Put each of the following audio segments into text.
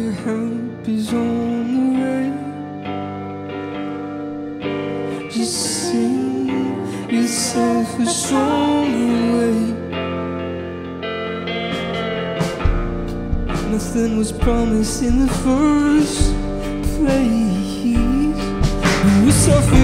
your help is on the way. You sing yourself a song away. Nothing was promised in the first place. We suffer.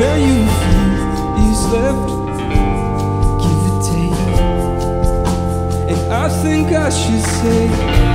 now you feel is left. Give and take. And I think I should say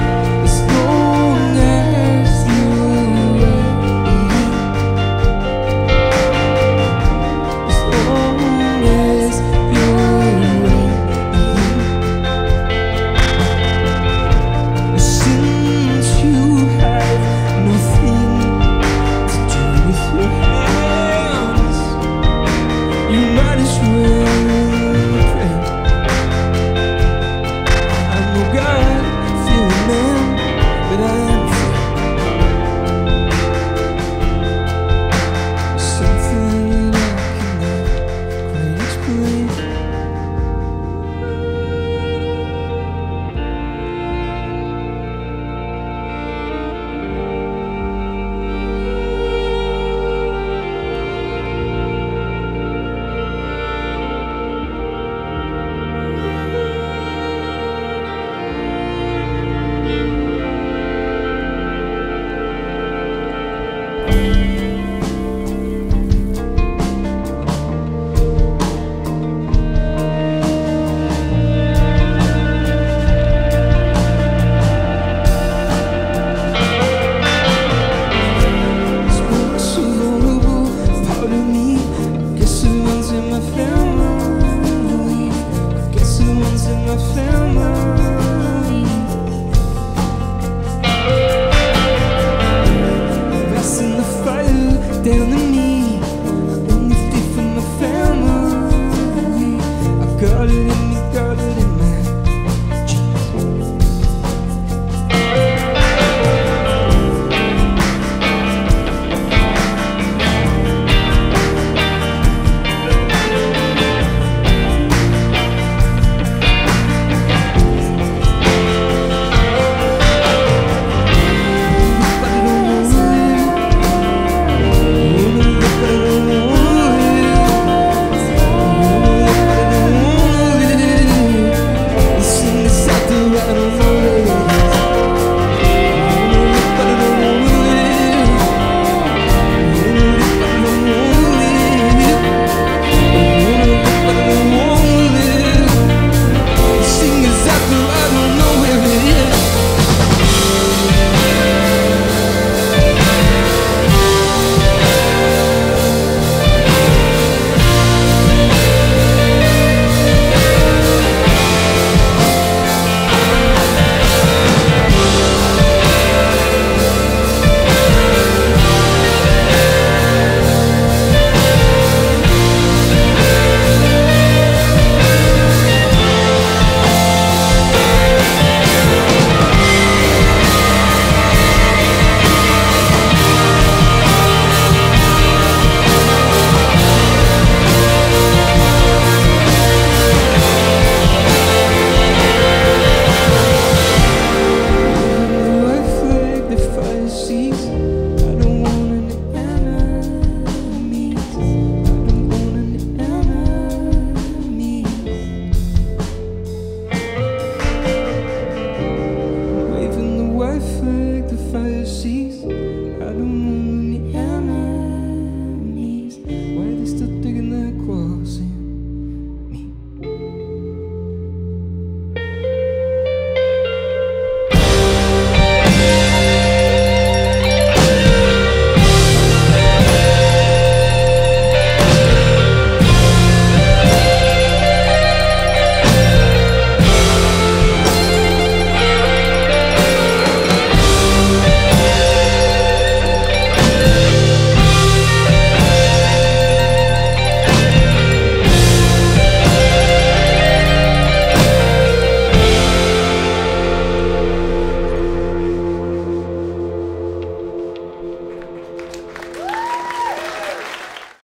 cada um